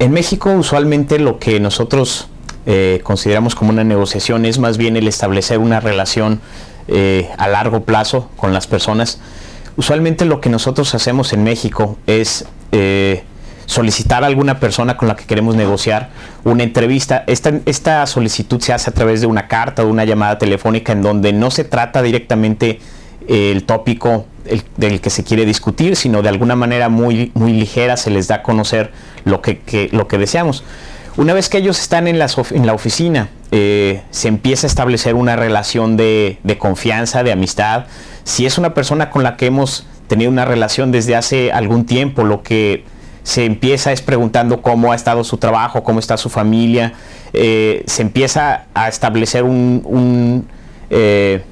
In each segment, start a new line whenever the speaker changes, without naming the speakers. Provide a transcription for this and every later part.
En México usualmente lo que nosotros eh, consideramos como una negociación es más bien el establecer una relación eh, a largo plazo con las personas. Usualmente lo que nosotros hacemos en México es eh, solicitar a alguna persona con la que queremos negociar una entrevista. Esta, esta solicitud se hace a través de una carta o una llamada telefónica en donde no se trata directamente el tópico del que se quiere discutir, sino de alguna manera muy, muy ligera se les da a conocer lo que, lo que deseamos. Una vez que ellos están en la, en la oficina, eh, se empieza a establecer una relación de, confianza, de amistad. Si es una persona con la que hemos tenido una relación desde hace algún tiempo, lo que se empieza es preguntando cómo ha estado su trabajo, cómo está su familia, eh, se empieza a establecer un, un eh,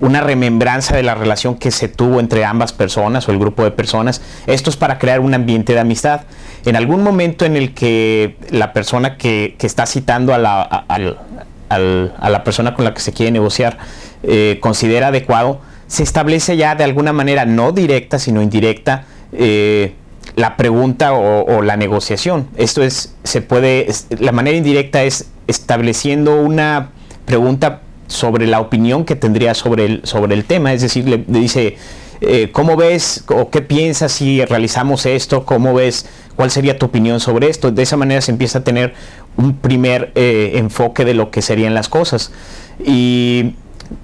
una remembranza de la relación que se tuvo entre ambas personas o el grupo de personas. Esto es para crear un ambiente de amistad. En algún momento en el que la persona que, está citando a la, a, la, persona con la que se quiere negociar eh, considera adecuado, se establece ya de alguna manera no directa, sino indirecta, eh, la pregunta o, la negociación. Esto es, se puede, la manera indirecta es estableciendo una pregunta sobre la opinión que tendría sobre el, sobre el tema. Es decir, le, dice, eh, ¿cómo ves o qué piensas si realizamos esto? ¿Cómo ves? ¿Cuál sería tu opinión sobre esto? De esa manera se empieza a tener un primer eh, enfoque de lo que serían las cosas. Y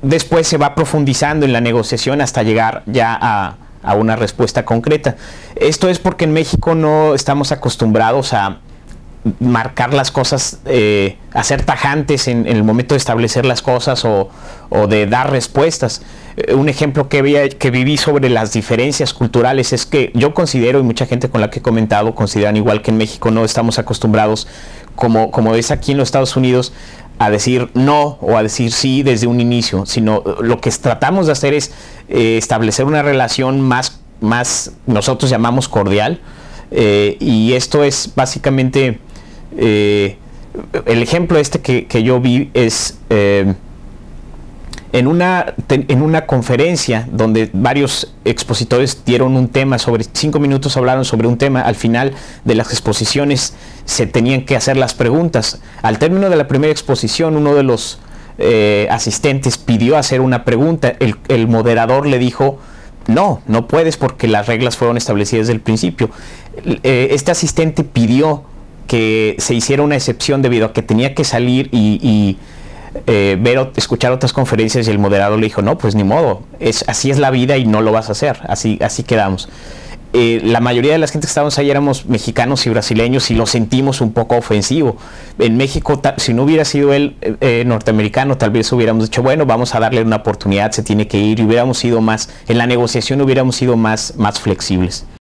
después se va profundizando en la negociación hasta llegar ya a, a una respuesta concreta. Esto es porque en México no estamos acostumbrados a marcar las cosas, eh, hacer tajantes en, el momento de establecer las cosas o, de dar respuestas. Eh, un ejemplo que, que viví sobre las diferencias culturales es que yo considero, y mucha gente con la que he comentado consideran igual que en México no estamos acostumbrados, como, como es aquí en los Estados Unidos, a decir no o a decir sí desde un inicio, sino lo que tratamos de hacer es eh, establecer una relación más, más, nosotros llamamos cordial, y esto es básicamente eh, el ejemplo este que, yo vi es eh, en, una, en una conferencia donde varios expositores dieron un tema, sobre cinco minutos hablaron sobre un tema, al final de las exposiciones se tenían que hacer las preguntas. Al término de la primera exposición, uno de los eh, asistentes pidió hacer una pregunta, el, el moderador le dijo, no, no puedes porque las reglas fueron establecidas desde el principio. este asistente pidió que se hiciera una excepción debido a que tenía que salir y, eh, ver escuchar otras conferencias y el moderador le dijo no pues ni modo es así es la vida y no lo vas a hacer así así quedamos eh, la mayoría de las gente que estábamos ahí éramos mexicanos y brasileños y lo sentimos un poco ofensivo. En México, si no hubiera sido él eh, norteamericano, tal vez hubiéramos dicho, bueno, vamos a darle una oportunidad, se tiene que ir, y hubiéramos sido más, en la negociación hubiéramos sido más, más flexibles.